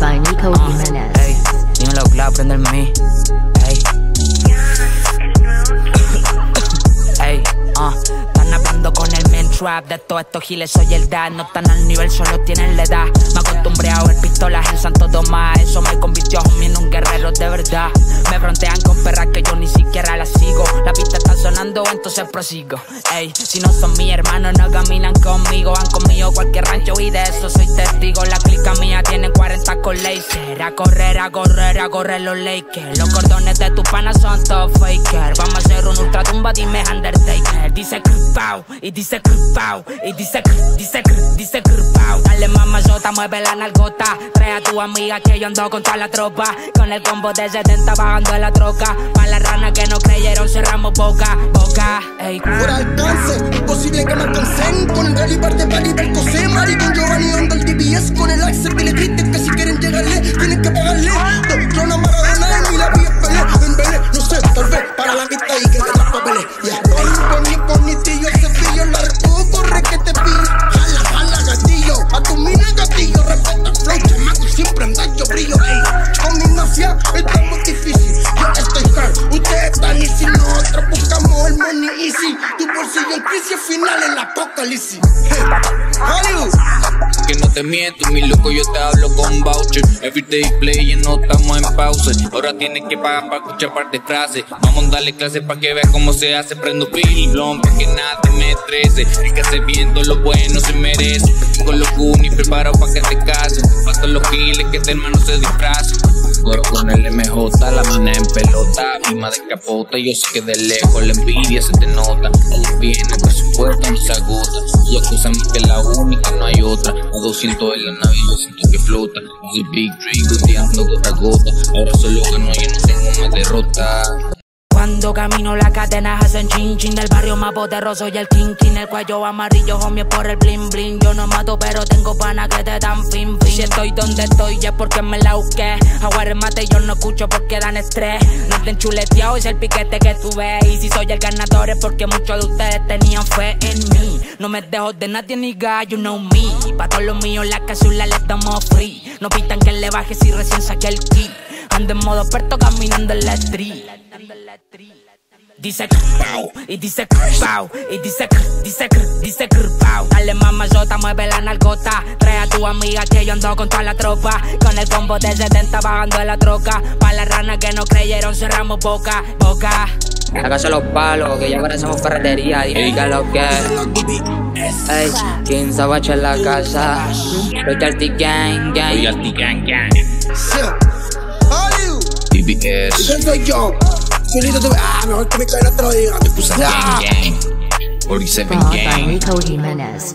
By Nico Jimenez. Ey, dímelo, claro, prende el mí. Ey. Ey, ah, están hablando con el main trap De todos estos giles soy el dad No están al nivel, solo tienen la edad Me acostumbré a ver pistolas en Santo Tomás Eso me convirtió a en un guerrero de verdad Me frontean con perras que yo ni siquiera las sigo. La pista está sonando, entonces prosigo. Ey, si no son mis hermanos no caminan conmigo. Han comido cualquier rancho y de eso soy testigo. La clica mía tiene 40 con laser A correr, a correr, a correr los Lakers. Los cordones de tu pana son todos faker Vamos a hacer un ultra tumba, dime Undertaker. Dice crupao, y dice crupao Y dice cr, dice cr, dice Dale mamá mueve la nalgota. Trae a tu amiga que yo ando con toda la tropa. Con el combo de 70 bajando en la troca. Pa' las ranas que no creyeron cerramos boca, boca. Ey, Por alcance, imposible que me alcancen. Con el rally de Bali del Cosé Mari con Giovanni Onda el DBS Con el Axel Beletristes que si quieren Tu bolsillo en crisis final en la apocalipsis Que no te miento, mi loco, yo te hablo con voucher. Everyday play, no estamos en pausa. Ahora tienes que pagar para escuchar parte de frase. Vamos a darle clase para que veas cómo se hace. Prendo pil, blon, para que nada me estrese. El que hace viendo lo bueno se merece. Con los goonies preparados para que te casen. Faltan los giles que este hermano se disfrace. Con el MJ, la mina en pelota, prima de capota. Yo sé que de lejos la envidia se te nota. Todo viene, presupuesto no se agota. Yo acusamos que la única, no hay otra. A 200 en la nave, yo siento que flota. Soy Big Drake, goteando gota a gota. Ahora solo gano, yo no tengo más derrota. Cuando camino las cadenas hacen chin chin Del barrio más poderoso y el king king El cuello amarillo, homie, por el bling bling. Yo no mato, pero tengo pana que te dan fin fin. Si estoy donde estoy es porque me la busqué. Aguar el mate yo no escucho porque dan estrés. No den chuleteado es el piquete que tú ves. Y si soy el ganador es porque muchos de ustedes tenían fe en mí. No me dejo de nadie ni you know me. Pa' todos los míos la casula le damos free. No pitan que le baje si recién saqué el key Ando en modo experto caminando en la street Dice crpao, y dice crpao, y dice cr, dice cr, dice crpao. Dale mamá sota, mueve la narcota. Trae a tu amiga que yo ando con toda la tropa. Con el combo de 70 bajando de la troca. Pa' las ranas que no creyeron, cerramos boca, boca. Hágase los palos, que ya parecemos ferretería. Dime que lo que Ey, 15 baches en la casa. Royalty gang, gang. Royalty gang gang. Hollywood TBS. ¿Quién soy yo? Solito te Ah, mejor que me caiga otro día Te puse gang gang. 47 Brought by gang. Nico Jimenez.